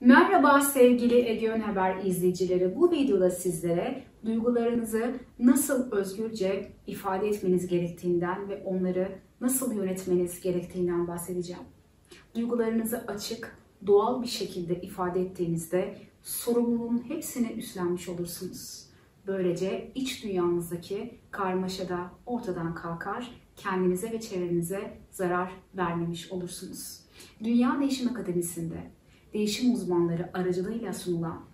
Merhaba sevgili Egeon Haber izleyicileri. Bu videoda sizlere duygularınızı nasıl özgürce ifade etmeniz gerektiğinden ve onları nasıl yönetmeniz gerektiğinden bahsedeceğim. Duygularınızı açık, doğal bir şekilde ifade ettiğinizde sorumluluğun hepsini üstlenmiş olursunuz. Böylece iç dünyanızdaki karmaşa da ortadan kalkar, kendinize ve çevrenize zarar vermemiş olursunuz. Dünya Değişim Akademisi'nde değişim uzmanları aracılığıyla sunulan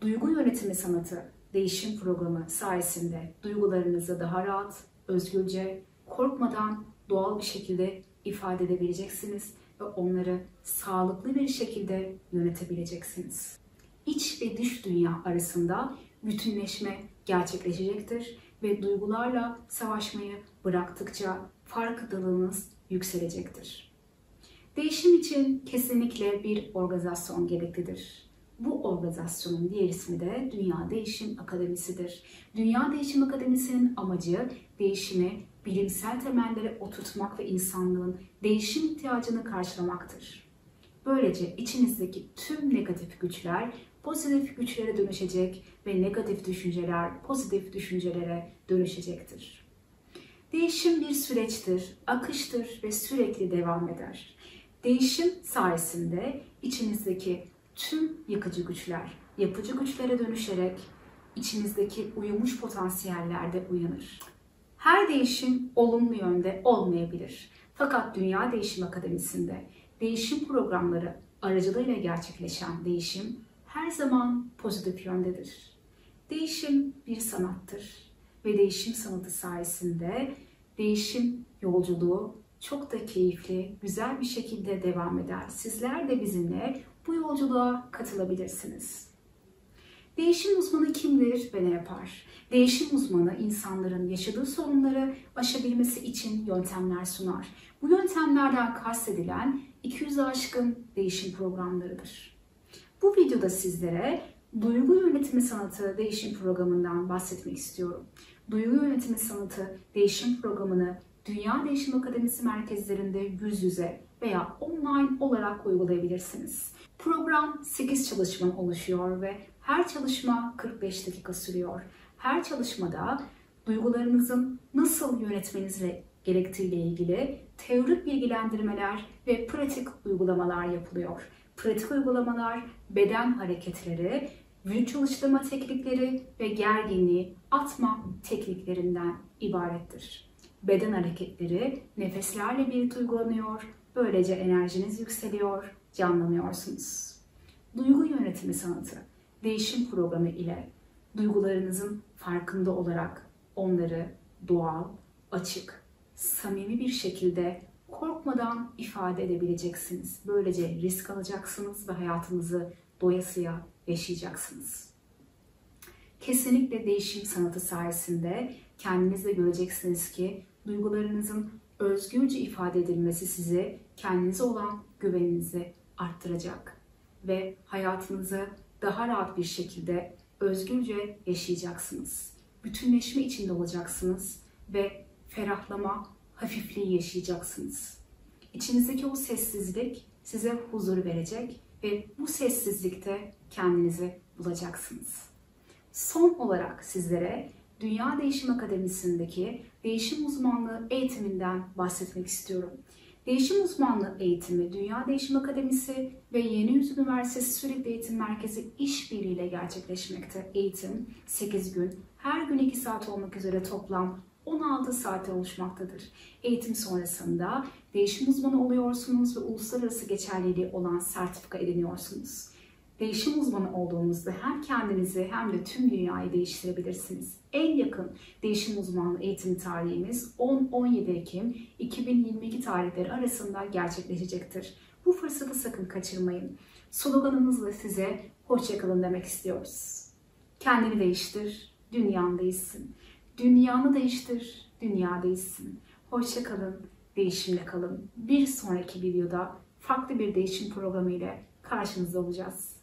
duygu yönetimi sanatı değişim programı sayesinde duygularınızı daha rahat, özgürce, korkmadan doğal bir şekilde ifade edebileceksiniz ve onları sağlıklı bir şekilde yönetebileceksiniz. İç ve dış dünya arasında bütünleşme gerçekleşecektir ve duygularla savaşmayı bıraktıkça farkındalığınız yükselecektir. Değişim için kesinlikle bir organizasyon gereklidir. Bu organizasyonun diğer ismi de Dünya Değişim Akademisi'dir. Dünya Değişim Akademisi'nin amacı değişimi bilimsel temellere oturtmak ve insanlığın değişim ihtiyacını karşılamaktır. Böylece içinizdeki tüm negatif güçler pozitif güçlere dönüşecek ve negatif düşünceler pozitif düşüncelere dönüşecektir. Değişim bir süreçtir, akıştır ve sürekli devam eder. Değişim sayesinde içinizdeki tüm yıkıcı güçler yapıcı güçlere dönüşerek içinizdeki uyumuş potansiyeller de uyanır. Her değişim olumlu yönde olmayabilir. Fakat Dünya Değişim Akademisi'nde değişim programları aracılığıyla gerçekleşen değişim her zaman pozitif yöndedir. Değişim bir sanattır ve değişim sanatı sayesinde değişim yolculuğu çok da keyifli, güzel bir şekilde devam eder. Sizler de bizimle bu yolculuğa katılabilirsiniz. Değişim uzmanı kimdir ve ne yapar? Değişim uzmanı insanların yaşadığı sorunları aşabilmesi için yöntemler sunar. Bu yöntemlerden kastedilen 200 aşkın değişim programlarıdır. Bu videoda sizlere duygu yönetimi sanatı değişim programından bahsetmek istiyorum. Duygu yönetimi sanatı değişim programını Dünya Değişim Akademisi merkezlerinde yüz yüze veya online olarak uygulayabilirsiniz. Program 8 çalışmadan oluşuyor ve her çalışma 45 dakika sürüyor. Her çalışmada duygularınızın nasıl yönetmenizle gerektiğiyle ilgili teorik bilgilendirmeler ve pratik uygulamalar yapılıyor. Pratik uygulamalar beden hareketleri, vücut çalıştırma teknikleri ve gerginliği atma tekniklerinden ibarettir. Beden hareketleri nefeslerle birlikte uygulanıyor. Böylece enerjiniz yükseliyor, canlanıyorsunuz. Duygu yönetimi sanatı, değişim programı ile duygularınızın farkında olarak onları doğal, açık, samimi bir şekilde korkmadan ifade edebileceksiniz. Böylece risk alacaksınız ve hayatınızı doyasıya yaşayacaksınız. Kesinlikle değişim sanatı sayesinde kendinizde göreceksiniz ki duygularınızın özgürce ifade edilmesi size kendinize olan güveninizi arttıracak ve hayatınızı daha rahat bir şekilde özgürce yaşayacaksınız. Bütünleşme içinde olacaksınız ve ferahlama, hafifliği yaşayacaksınız. İçinizdeki o sessizlik size huzur verecek ve bu sessizlikte kendinizi bulacaksınız. Son olarak sizlere Dünya Değişim Akademisi'ndeki değişim uzmanlığı eğitiminden bahsetmek istiyorum. Değişim uzmanlığı eğitimi Dünya Değişim Akademisi ve Yeni Yüz Üniversitesi Sürekli Eğitim Merkezi işbirliğiyle gerçekleşmekte. Eğitim 8 gün, her gün 2 saat olmak üzere toplam 16 saate oluşmaktadır. Eğitim sonrasında değişim uzmanı oluyorsunuz ve uluslararası geçerliliği olan sertifika ediniyorsunuz. Değişim uzmanı olduğunuzda hem kendinizi hem de tüm dünyayı değiştirebilirsiniz. En yakın değişim uzmanlığı eğitim tarihimiz 10-17 Ekim 2022 tarihleri arasında gerçekleşecektir. Bu fırsatı sakın kaçırmayın. Sloganımızla size hoşçakalın demek istiyoruz. Kendini değiştir, dünyanı değişsin. Dünyanı değiştir, dünya değişsin. Hoşçakalın, değişimle kalın. Bir sonraki videoda farklı bir değişim programı ile karşınızda olacağız.